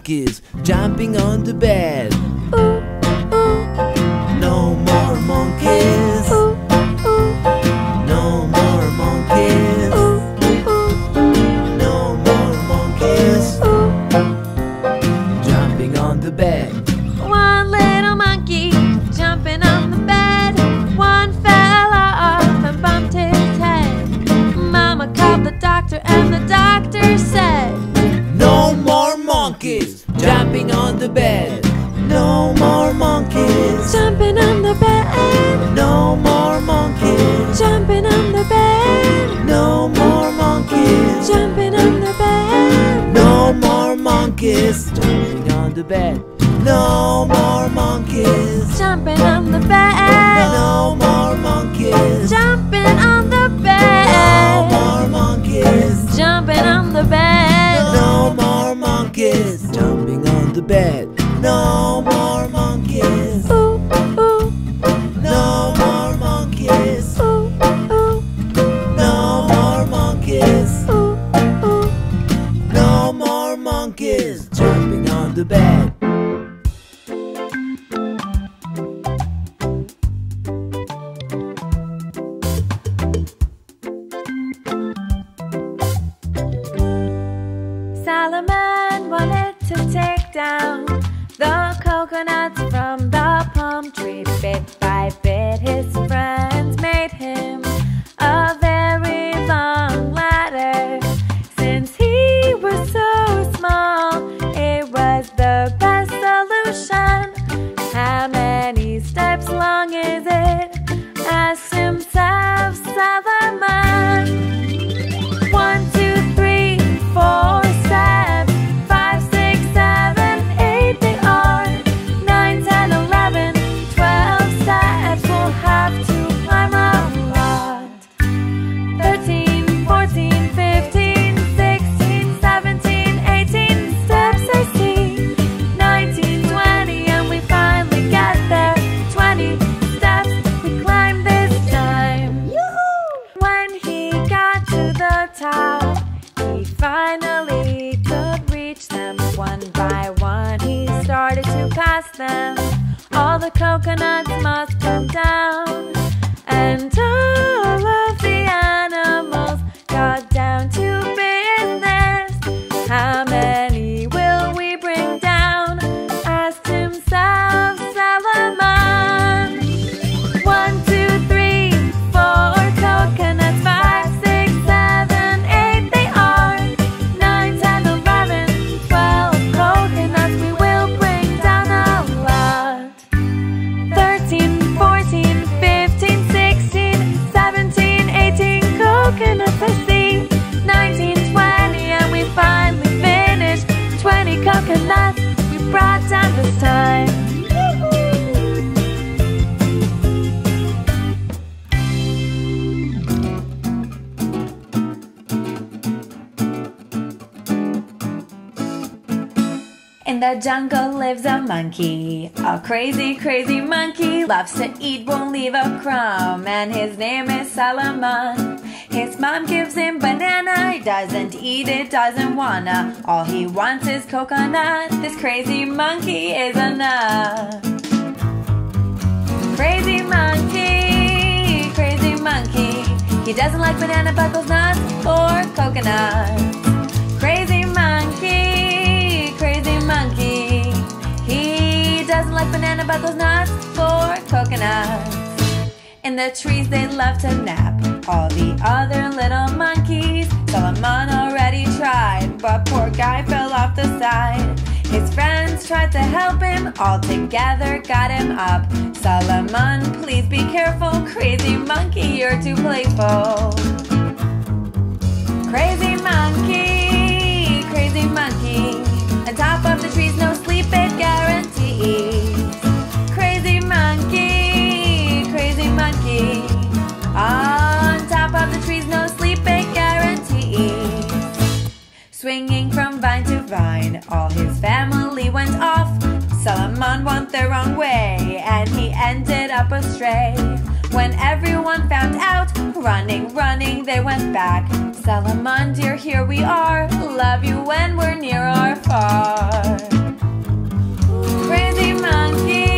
monkeys jumping on the bed. jungle lives a monkey. A crazy, crazy monkey loves to eat, won't leave a crumb. And his name is Solomon. His mom gives him banana. He doesn't eat it, doesn't wanna. All he wants is coconut. This crazy monkey is enough. Crazy monkey, crazy monkey. He doesn't like banana buckles, nuts, or coconut. like banana, but not for coconuts. In the trees they love to nap. All the other little monkeys. Solomon already tried, but poor guy fell off the side. His friends tried to help him, all together got him up. Solomon, please be careful, crazy monkey, you're too playful. Crazy monkey, crazy monkey, on top of the tree. Swinging from vine to vine, all his family went off. Solomon went their own way, and he ended up astray. When everyone found out, running, running, they went back. Solomon, dear, here we are. Love you when we're near or far. Crazy monkey.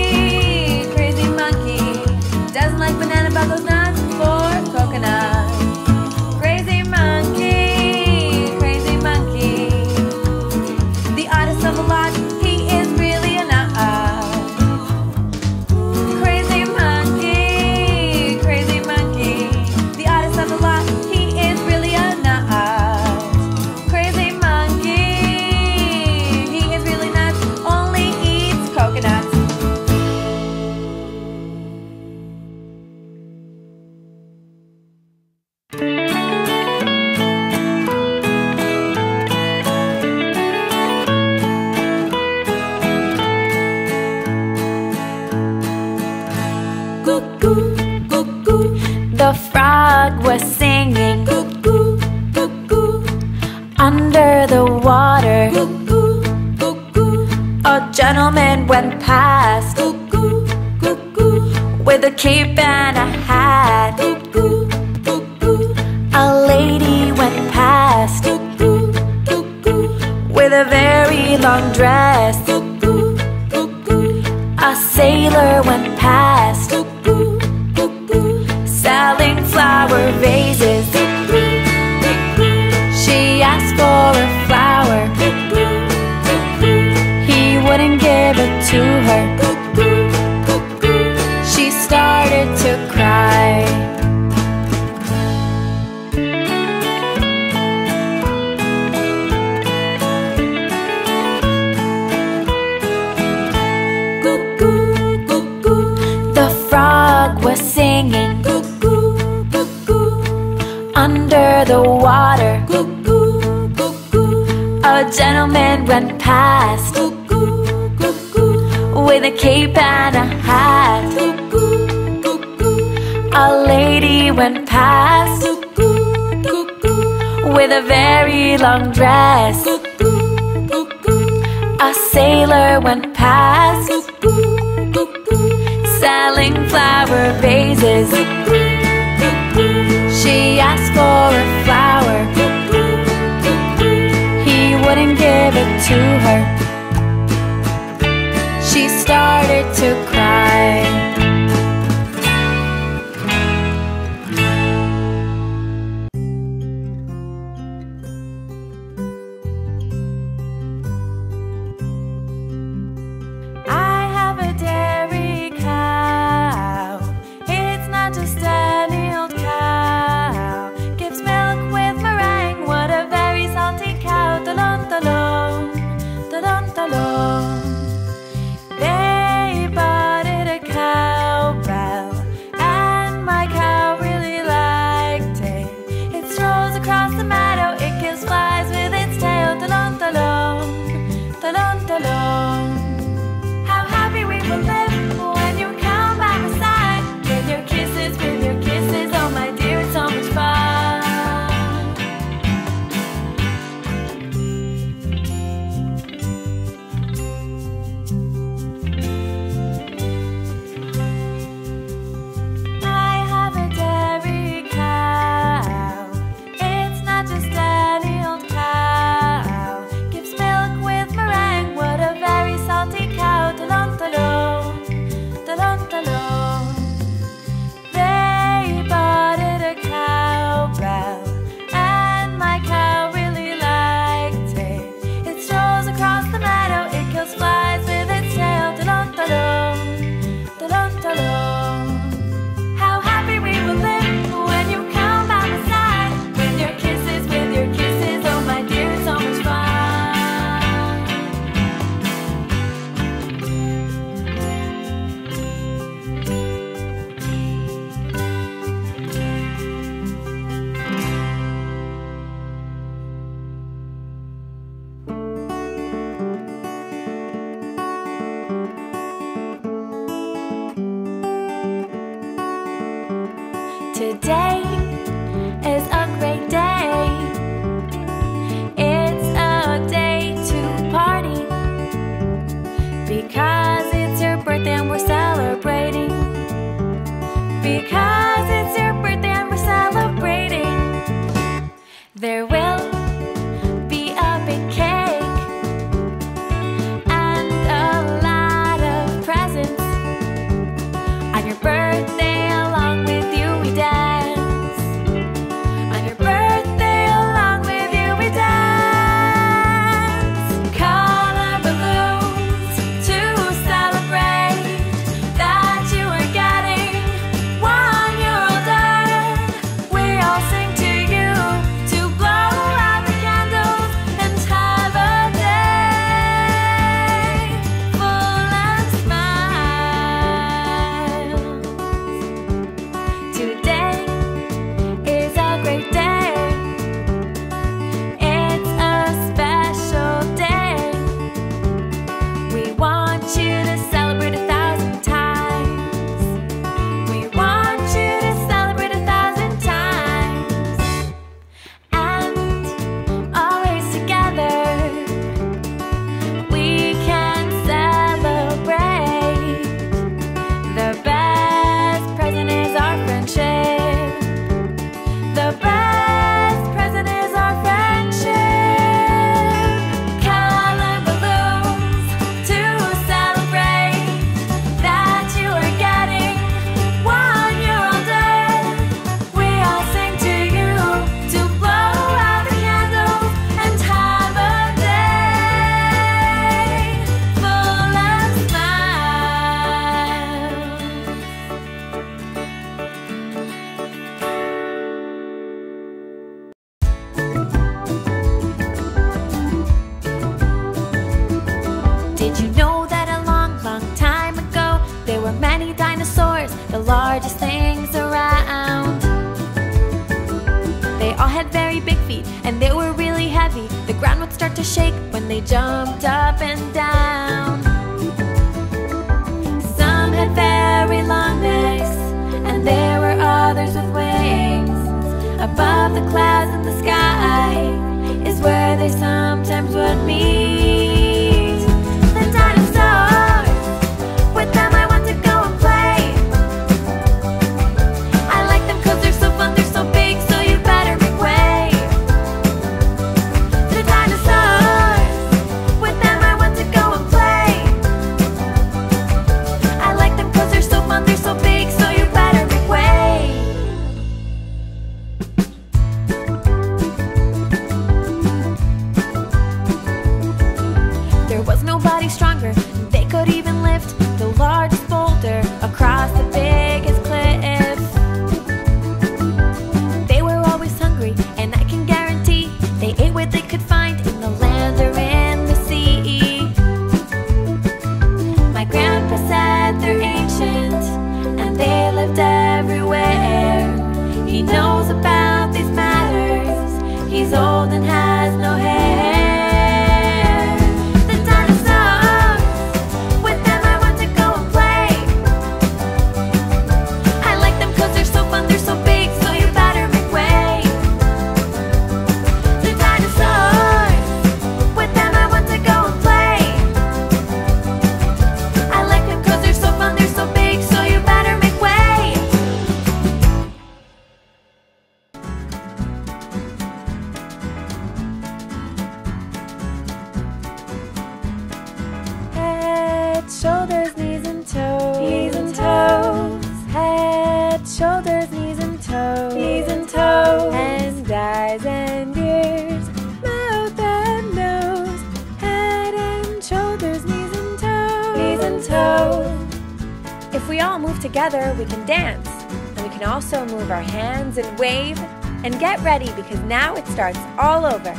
ready because now it starts all over.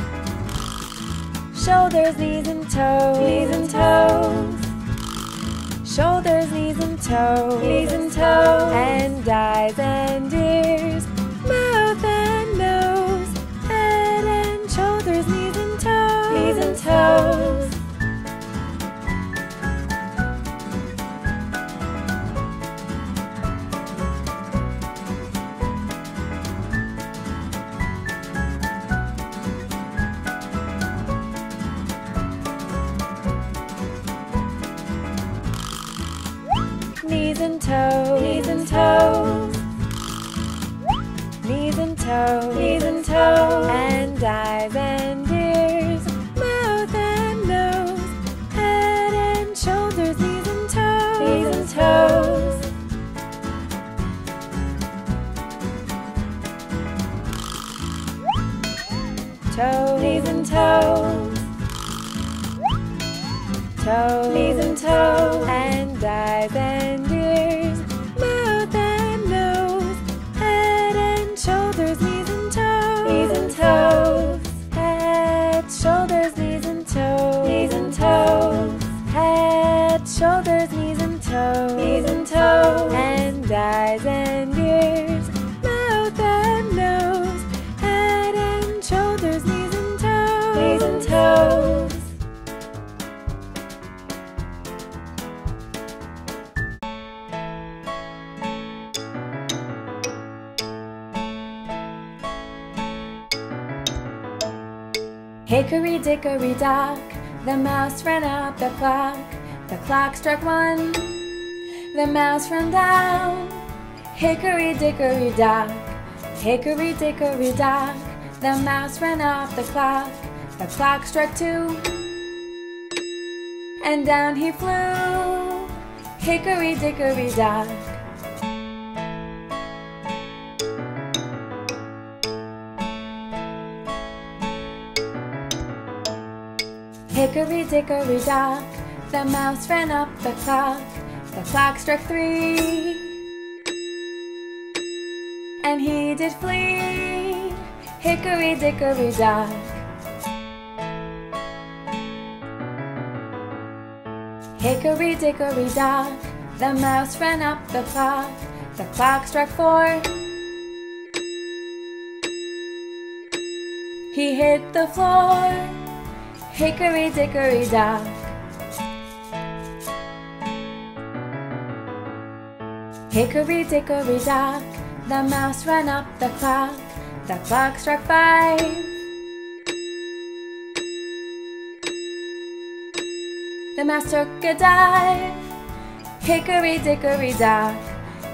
Shoulders, knees, and toes. Knees and toes. Shoulders, knees, and toes. Knees and toes. And eyes and. toe, knees and toes and eyes. and dickory dock, the mouse ran up the clock. The clock struck one, the mouse ran down. Hickory dickory dock, hickory dickory dock, the mouse ran up the clock. The clock struck two, and down he flew. Hickory dickory dock. Hickory dickory dock, the mouse ran up the clock. The clock struck three, and he did flee. Hickory dickory dock. Hickory dickory dock, the mouse ran up the clock. The clock struck four. He hit the floor. Hickory dickory dock. Hickory dickory dock, the mouse ran up the clock. The clock struck five. The mouse took a dive. Hickory dickory dock,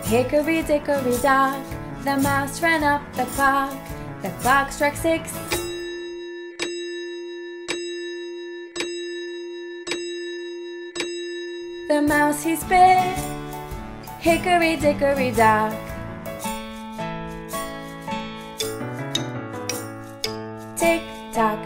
hickory dickory dock. The mouse ran up the clock. The clock struck six. The mouse he spit, hickory dickory dock. Tick tock,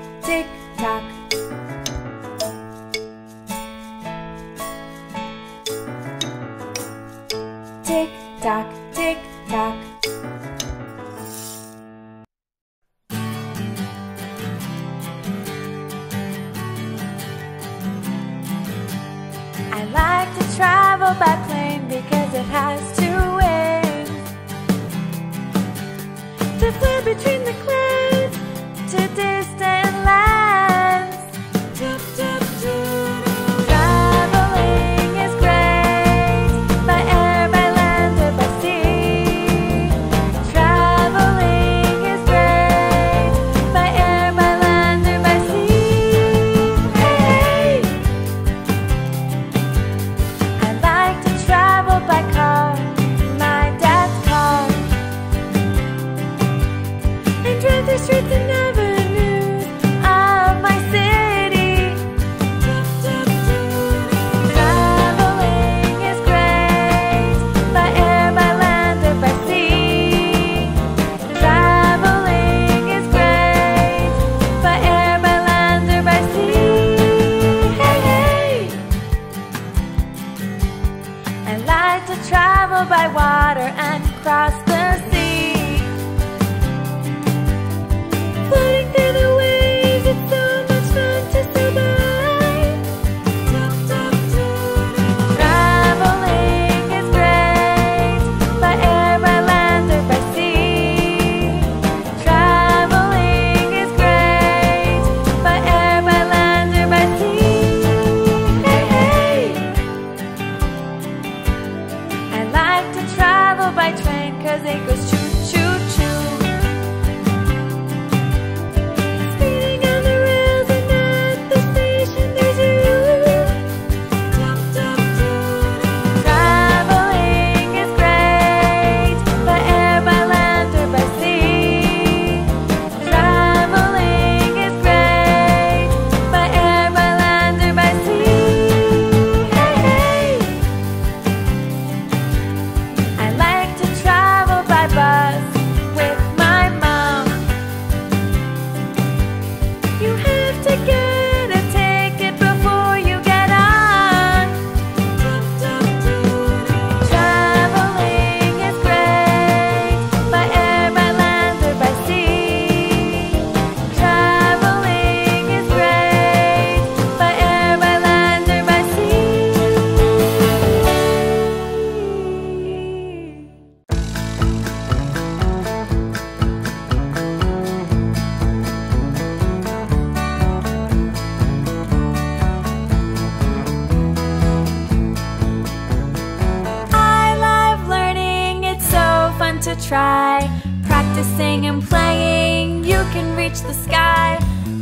try. Practicing and playing, you can reach the sky.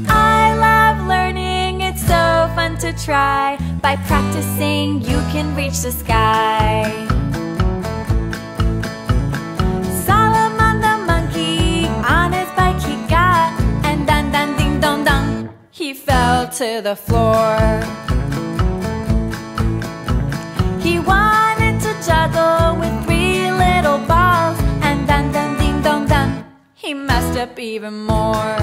I love learning, it's so fun to try. By practicing, you can reach the sky. Solomon the monkey, on his bike he got. And dun dun ding dong dong, he fell to the floor. messed up even more.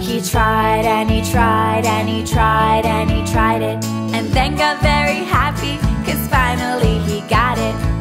He tried and he tried and he tried and he tried it And then got very happy cause finally he got it.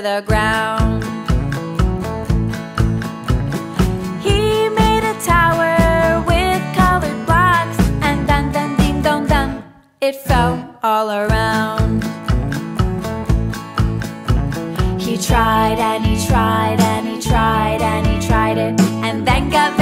The ground. He made a tower with colored blocks, and dun dun ding dong dun, it fell all around. He tried and he tried and he tried and he tried it, and then got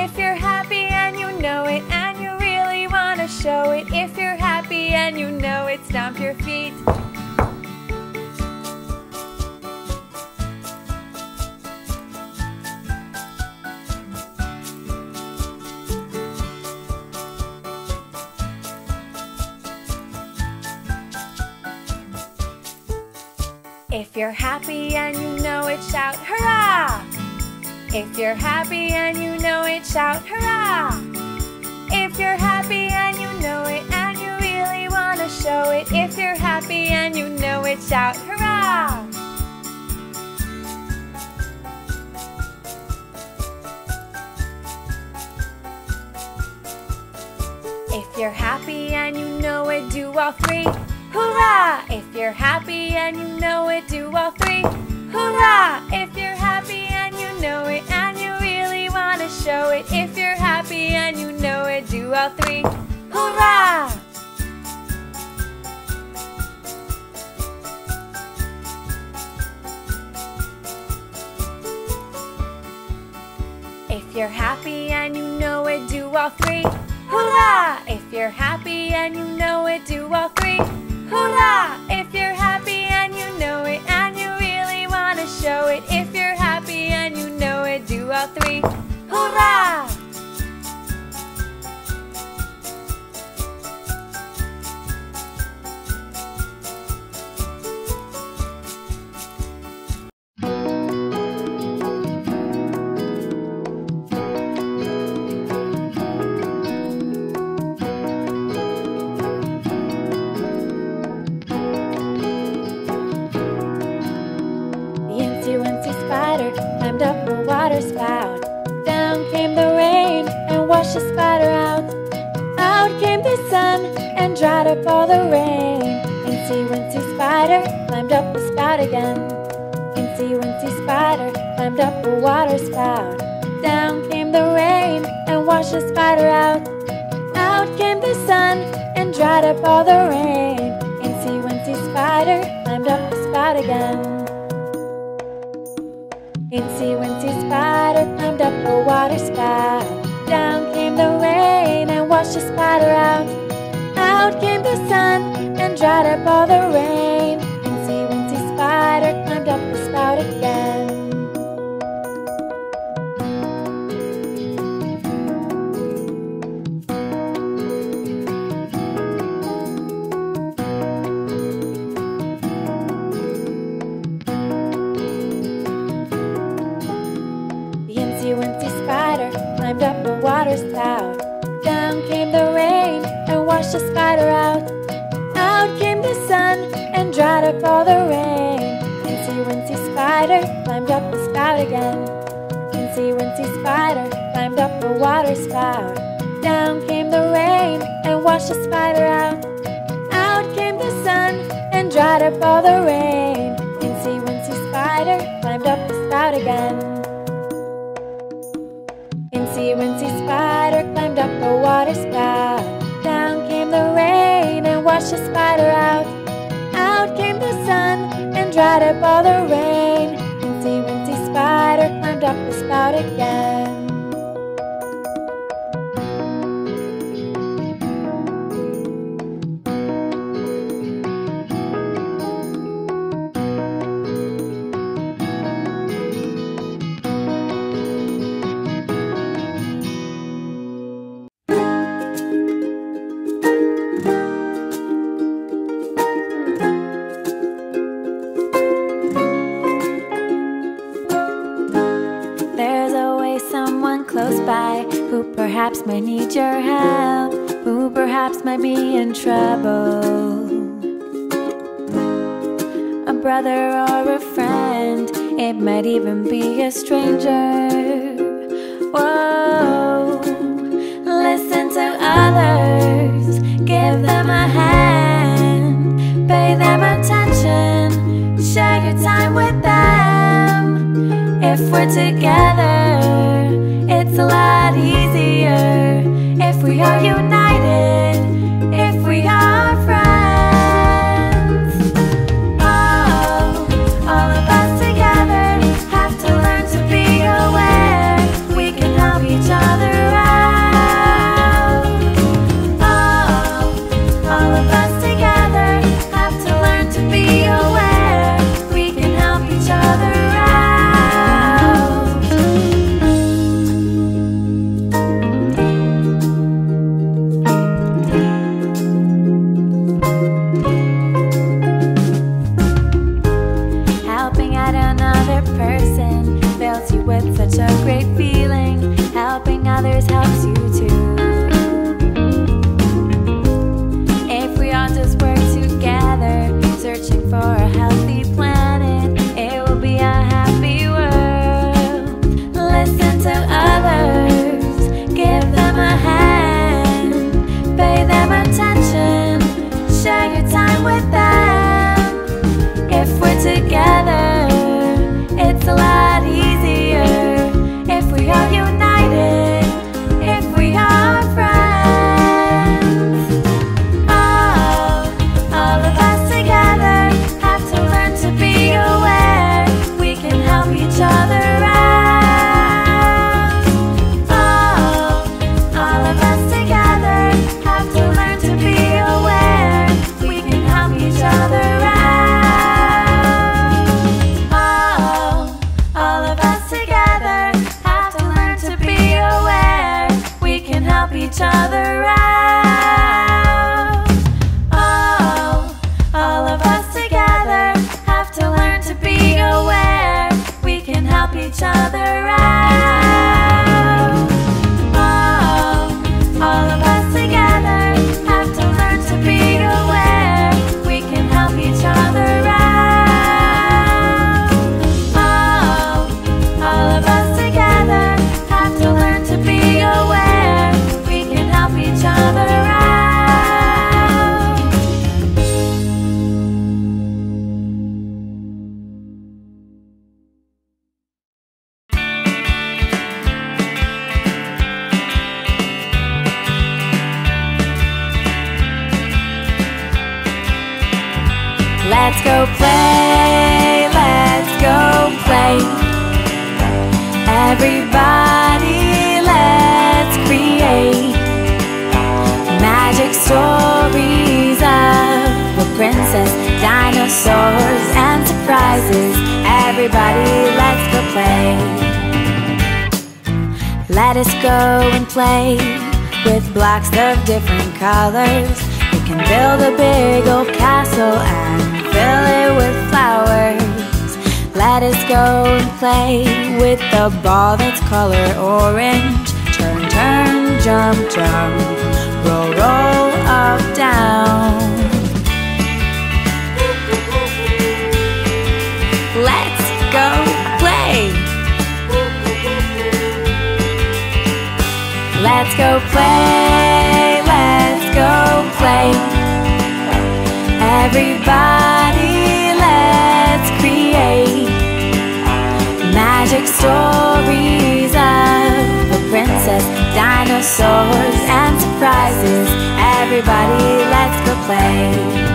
If you're happy and you know it and you really want to show it, if you're happy and you know it, stomp your feet. If you're happy and you know it, shout hurrah! If you're happy and you know it, shout hurrah! If you're happy and you know it and you really want to show it, if you're happy and you know it, shout hurrah! If you're happy and you know it, do all three. Hurrah! If you're happy and you know it, do all three. Hurrah! If you're happy know it and you really want to show it, if you're happy and you know it, do all three. Hurrah! If you're happy and you know it, do all three. Hurrah! If you're happy and you know it, do all three. Hurrah! If you're happy and you know it and you really want to show it, if you're happy three. Hurrah! Water spout. Down came the rain and washed the spider out. Out came the sun and dried up all the rain. Incy wincy spider climbed up the spout again. Incy wincy spider climbed up the water spout. Down came the rain and washed the spider out. Out came the sun and dried up all the rain. Incy wincy spider climbed up the spout again. Up a water spout. Down came the rain and washed the spider out. Out came the sun and dried up all the rain. Incy wincy spider climbed up the spout again. Spider climbed up the spout again. Incy wincy spider climbed up the water spout. Down came the rain and washed the spider out. Out came the sun and dried up all the rain. Incy wincy spider climbed up the spout again. out again. them attention. Share your time with them. If we're together It's a lot easier. If we are united each other flowers. You can build a big old castle and fill it with flowers. Let us go and play with the ball that's color orange. Turn, turn, jump, jump, roll, roll, up, down. Let's go play. Let's go play. Everybody, let's create magic stories of the princess, dinosaurs, and surprises. Everybody, let's go play.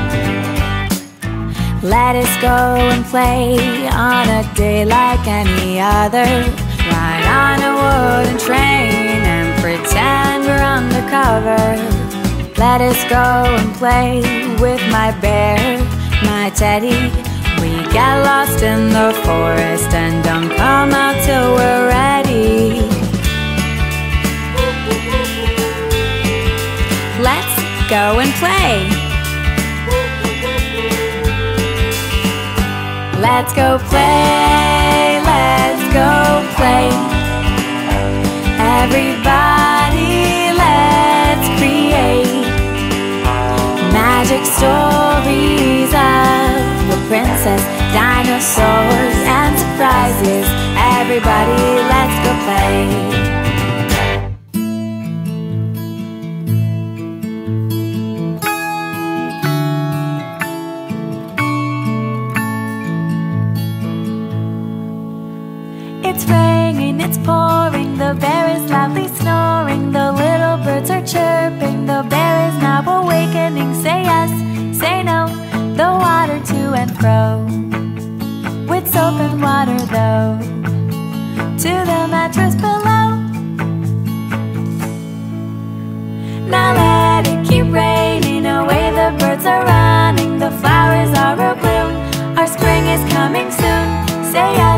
Let us go and play on a day like any other. Ride on a wooden train and pretend we're undercover. Let us go and play with my bear, my teddy. We get lost in the forest and don't come out till we're ready. Let's go and play. Let's go play, let's go play. Everybody, stories of the princess, dinosaurs, and surprises. Everybody, let's go play. Awakening. Say yes, say no, the water to and fro. With soap and water, though, to the mattress below. Now let it keep raining away, the birds are running, the flowers are abloom. Our spring is coming soon. Say yes,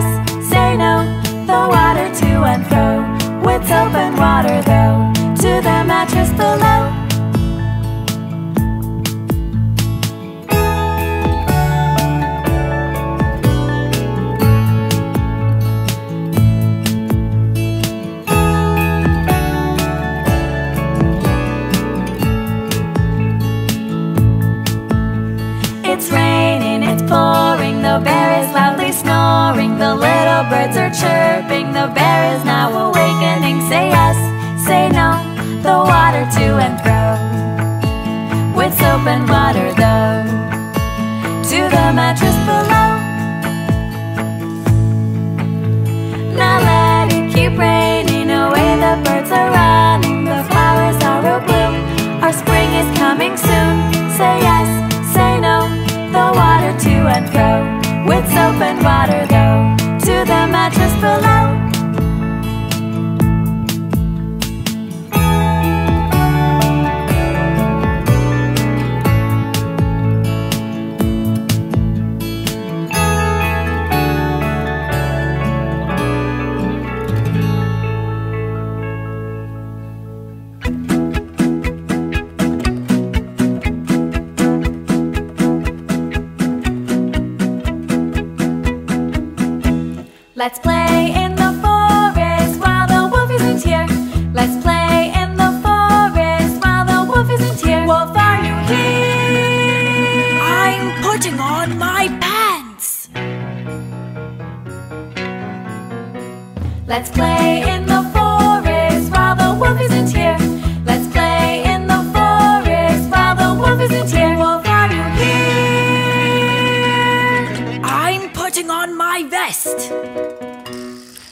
putting on my vest.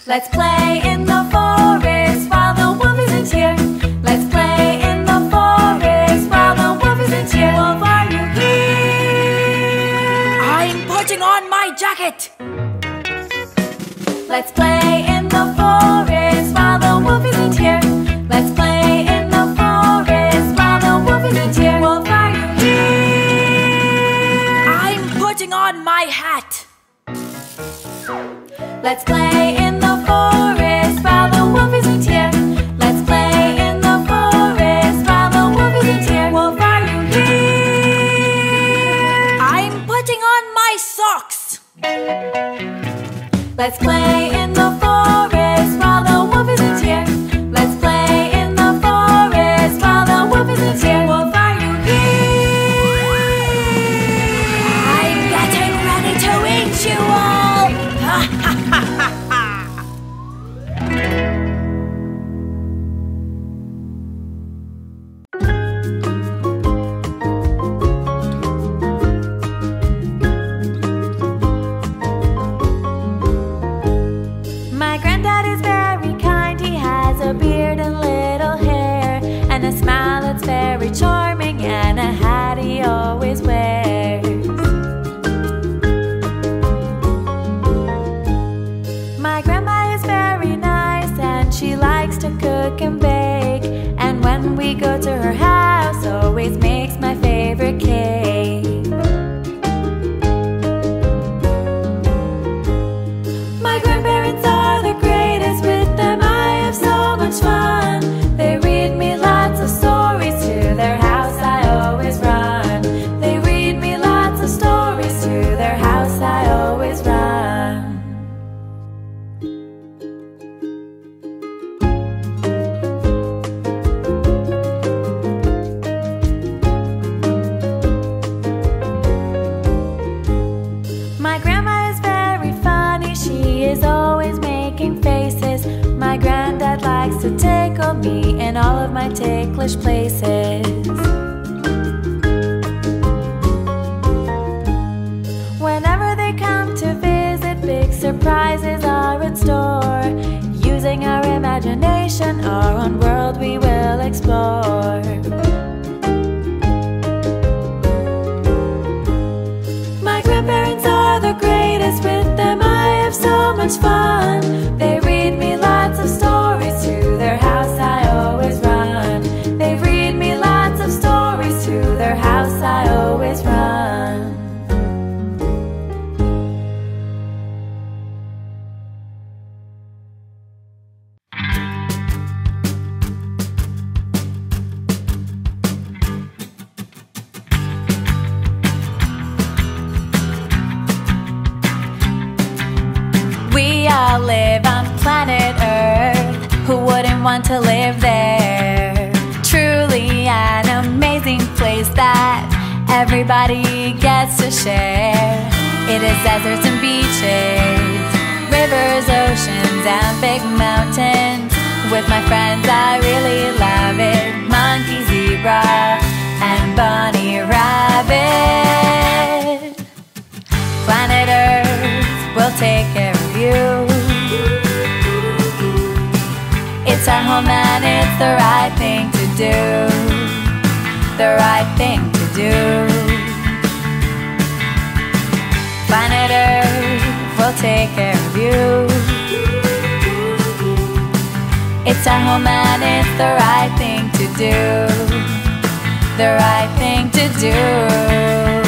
Let's play in the forest while the wolf isn't here. Let's play in the forest while the wolf isn't here. Wolf, are you here? I'm putting on my jacket. Let's play in the forest while the wolf isn't here. Let's play in the forest while the wolf isn't here. Wolf, are you here? I'm putting on my hat. Let's play in the forest while the wolf isn't here. Let's play in the forest while the wolf isn't here. Wolf, are you here? I'm putting on my socks. Let's play home and it's the right thing to do. The right thing to do. Planet Earth will take care of you. It's our home and it's the right thing to do. The right thing to do.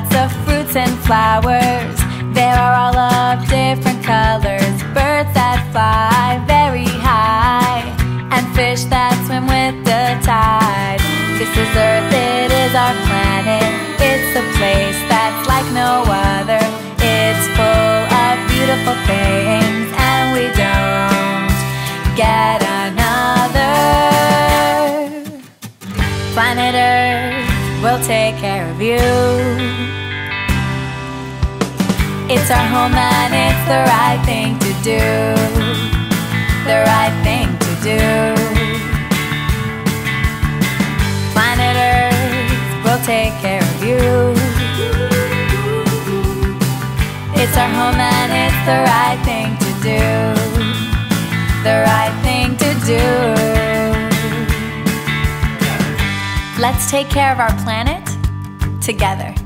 Lots of fruits and flowers. There are all of different colors. Birds that fly very high. And fish that swim with the tide. This is Earth, it is our planet. It's a place that's like no other. It's full of beautiful things. And we don't get another. Planet Earth will take care of you. It's our home and it's the right thing to do. The right thing to do. Planet Earth will take care of you. It's our home and it's the right thing to do. The right thing to do. Let's take care of our planet together.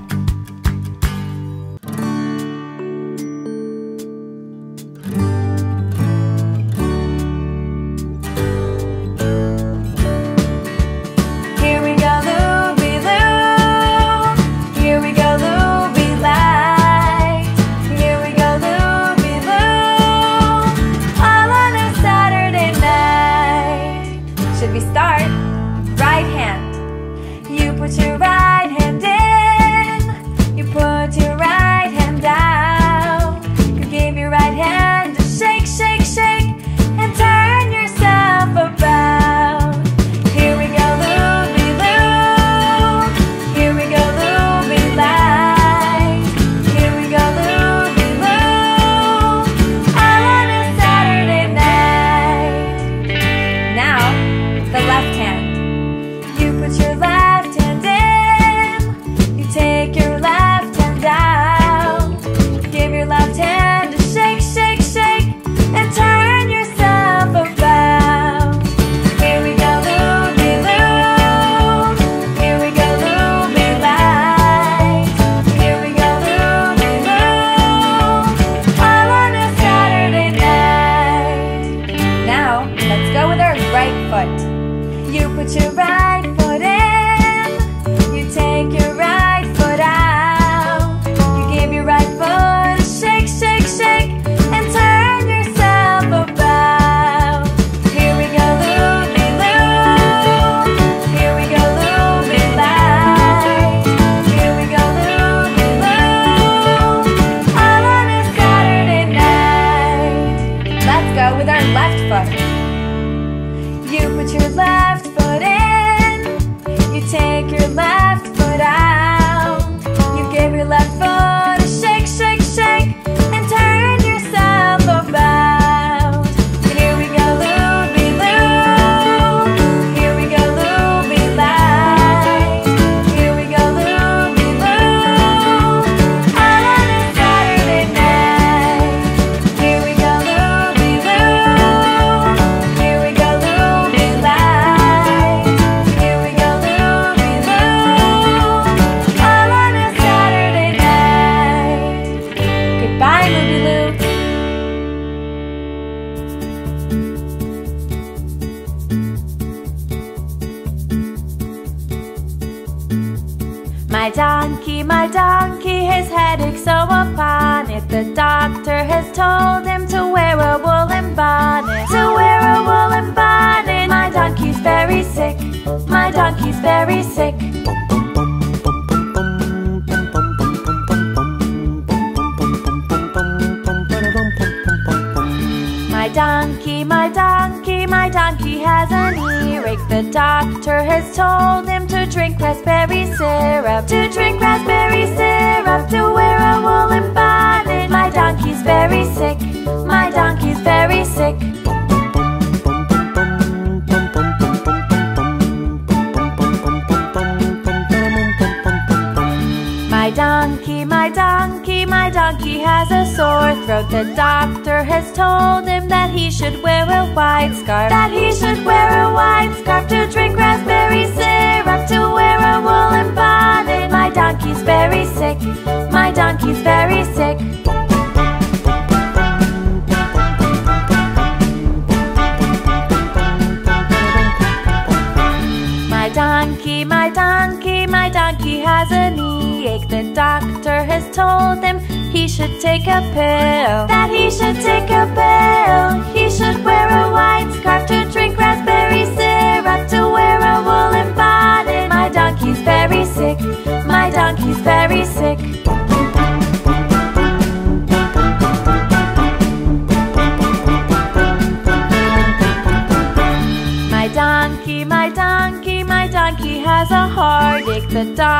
the dark.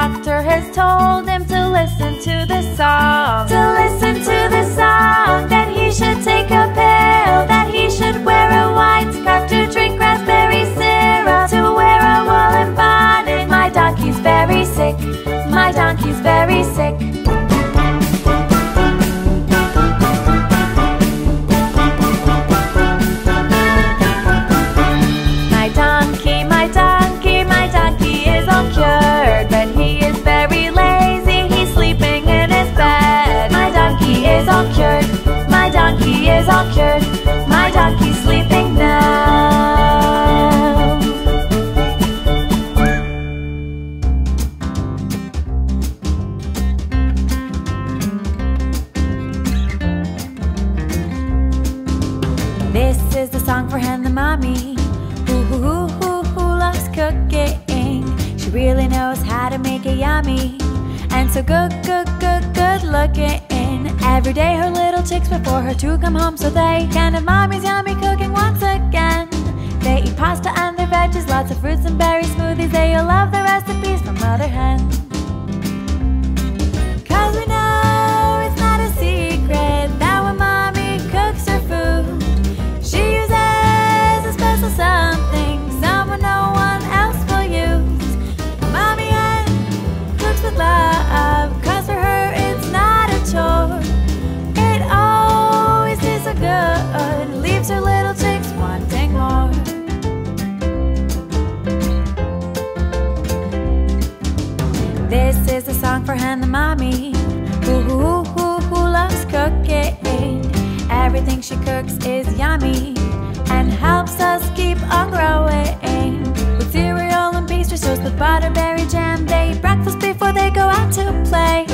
Everything she cooks is yummy and helps us keep on growing. With cereal and pastry, shows with butterberry jam, they eat breakfast before they go out to play.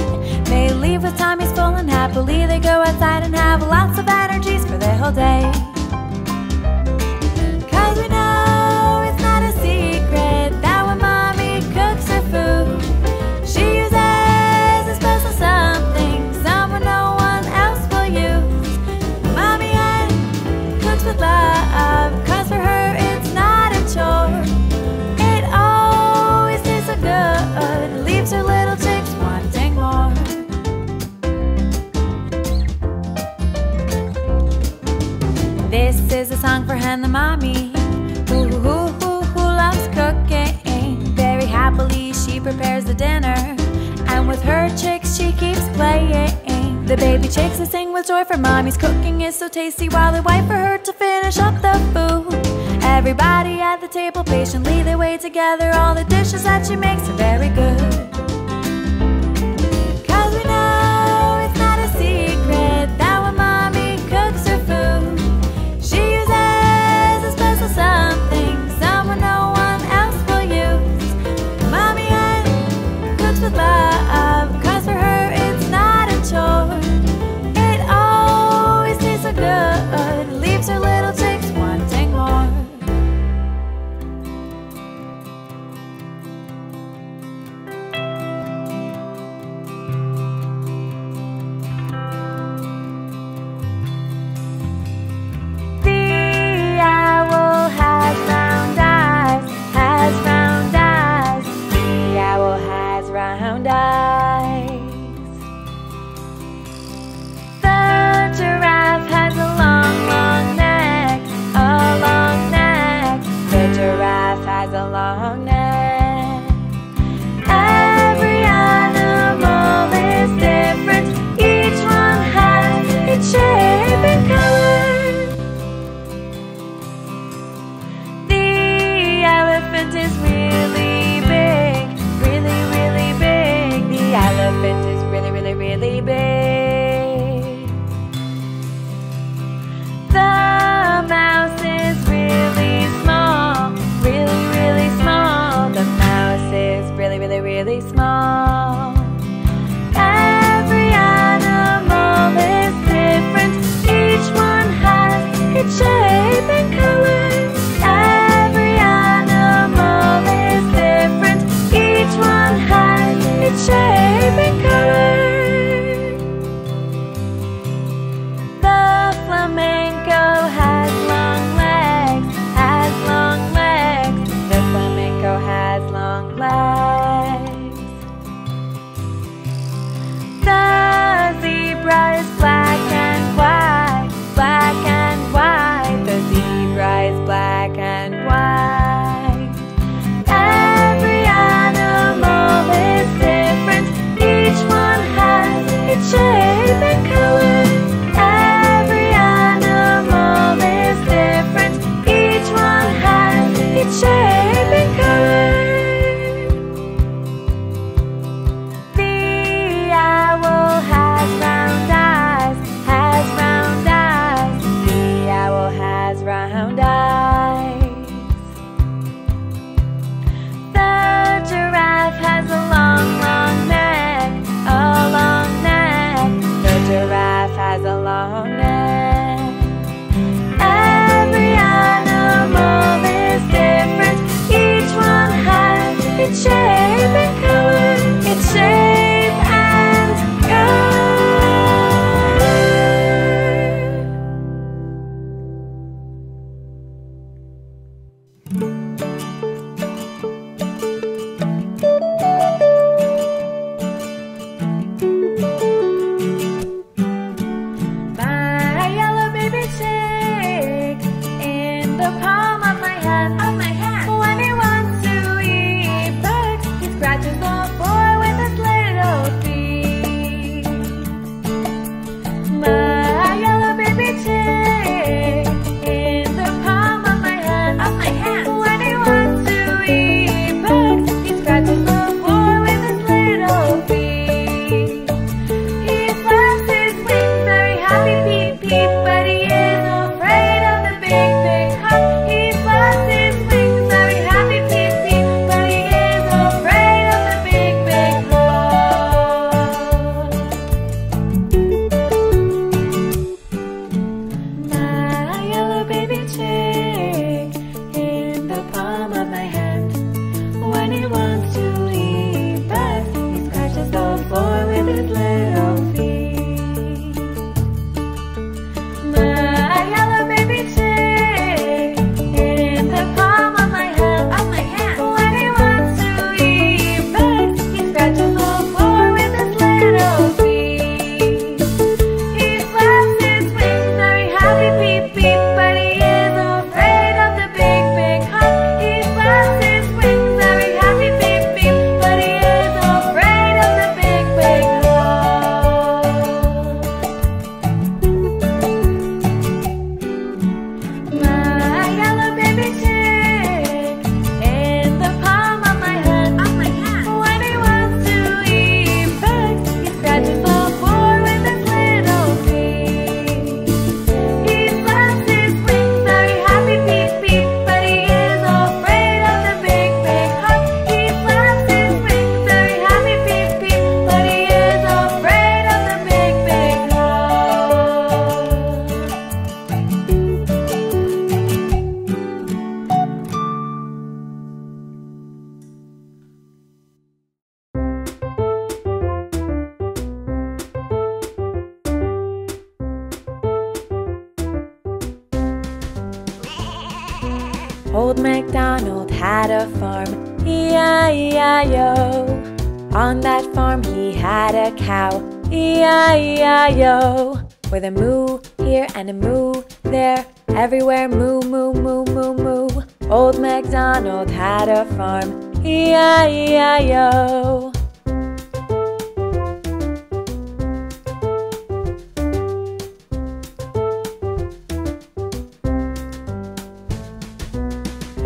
They leave with tummies full and happily they go outside and have lots of energies for their whole day. mommy who, who, who, who loves cooking. Very happily she prepares the dinner, and with her chicks she keeps playing. The baby chicks will sing with joy for mommy's cooking is so tasty while they wait for her to finish up the food. Everybody at the table patiently they wait together. All the dishes that she makes are very good.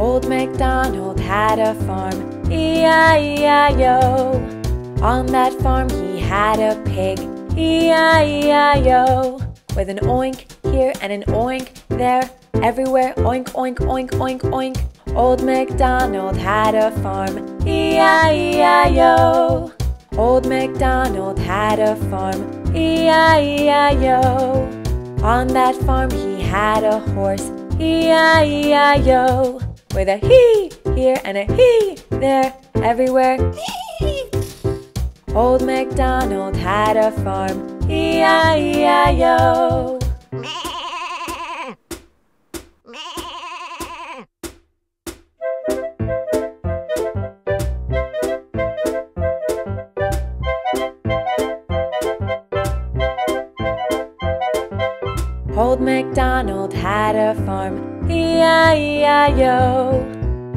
Old MacDonald had a farm, E-I-E-I-O. On that farm he had a pig, E-I-E-I-O. With an oink here and an oink there, everywhere, oink, oink, oink, oink, oink. Old MacDonald had a farm, E-I-E-I-O. Old MacDonald had a farm, E-I-E-I-O. On that farm he had a horse, E-I-E-I-O with a he here and a he there everywhere. Old MacDonald had a farm, E-I-E-I-O. Old MacDonald had a farm, E-I-E-I-O.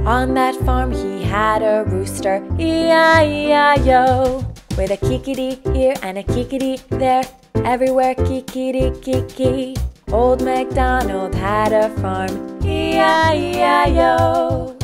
On that farm he had a rooster, E-I-E-I-O. With a kikidi here and a kikidi there, everywhere kikidi kiki. Old MacDonald had a farm, E-I-E-I-O.